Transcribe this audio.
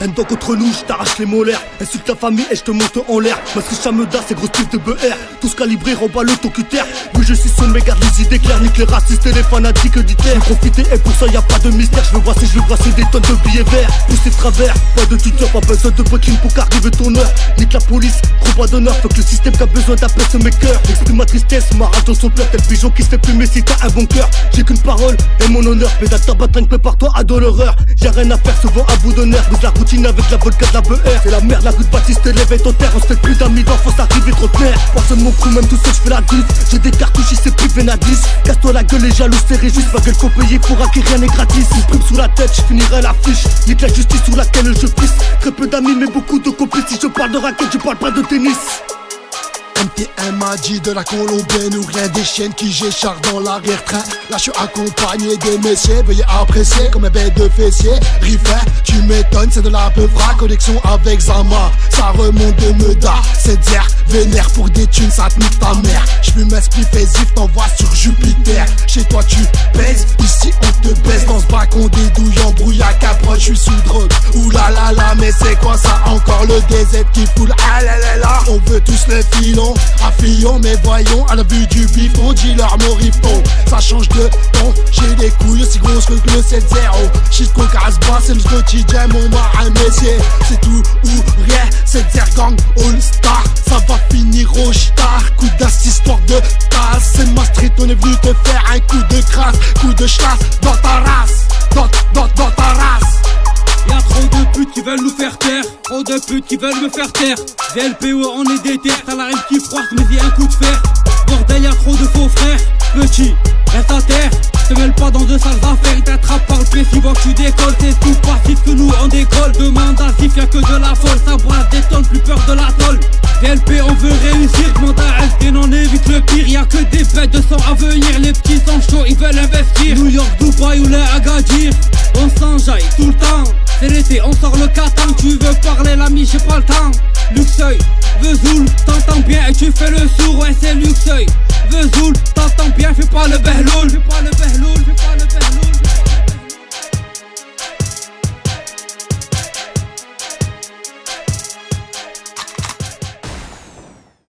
Haine donc contre nous, je t'arrache les molaires. Insulte ta famille et je te monte en l'air. Masque chameda, c'est grosse piste de BR. Tous calibrés, remballe ton cutter. Oui, je suis sommet, garde les idées claires. Nique les racistes et les fanatiques d'Hitler. Profiter et pour ça, y a pas de mystère. Je veux brasser, je veux brasser des tonnes de billets verts. Pousser de travers, pas de tuteur, pas besoin de bottine pour qu'arrive ton heure. Nique la police, trop pas d'honneur. Faut que le système qui a besoin d'apaiser mes cœurs. Exprime ma tristesse, ma rage dans son cœur. Tel pigeon qui se fait plumer si t'as un bon cœur. J'ai qu'une parole et mon honneur. Pédale ta prépare-toi à de l'horreur. Y'a rien à faire, souvent à bout d'honneur. La routine avec la vodka de la BR. C'est la merde, la rue de Baptiste, lève ton terre. On se fait plus d'amis d'enfance, arriver trop terre. Personne mon crew, même tout seul, je fais la diff. J'ai des cartouches, il s'est privé na 10. Casse-toi la gueule, les jaloux, c'est juste. Pas gueule, faut payer pour acquérir, rien n'est gratis. Une prime sous la tête, je finirai l'affiche. Nique la justice sur laquelle je pisse. Très peu d'amis, mais beaucoup de complices. Si je parle de raquette, je parle pas de tennis. MTM m'a dit de la colombienne ou rien des chiennes qui j'écharent dans l'arrière-train Là je suis accompagné des messieurs, veuillez apprécier comme un bête de fessier tu m'étonnes, c'est de la peu connexion avec Zama. Ça remonte de Meda, c'est dire vénère pour des thunes, ça te nique ta mère. J'fume un spliff t'en t'envoies sur Jupiter. Chez toi tu pèses, ici on te baisse Dans ce balcon des douilles embrouille à je suis sous drogue. Ouh mais c'est quoi ça encore le DZ qui foule Ah on veut tous les filons Affilions mais voyons à la vue du bif On dit leur Ça change de ton J'ai des couilles aussi grosses que le 7-0 Chico casse-bas c'est le quotidien Mon marin messier C'est tout ou rien C'est gang all star. Ça va finir au star. Coup d'assistoire de tasse. C'est ma street on est venu te faire un coup de crasse. Coup de chasse dans ta race Dans, dans, dans ta race. Y'a trop veulent nous faire taire. Trop de putes qui veulent me faire taire. VLPO on est déter. T'as la rime qui froisse mais y un coup de fer. Bordel y'a trop de faux frères. Petit, reste à terre. Te mêle pas dans de sales affaires, il t'attrape par le pied. Si que tu décolles, c'est tout passif que nous on décolle. Demande à Sif, y'a que de la folle, ça brasse des tonnes, plus peur de la tolle. VLP, on veut réussir, demande à ST, n'en évite le pire, y'a que des bêtes de sang à venir, les petits sont chauds, ils veulent investir. New York, Dubaï ou les Agadir, on s'enjaille tout le temps. C'est l'été, on sort le catin, tu veux parler l'ami, j'ai pas le temps. Luxeuil, Vesoul, t'entends bien et tu fais le sourd, ouais c'est Luxeuil. Vesoul, t'entends bien, fais pas le bello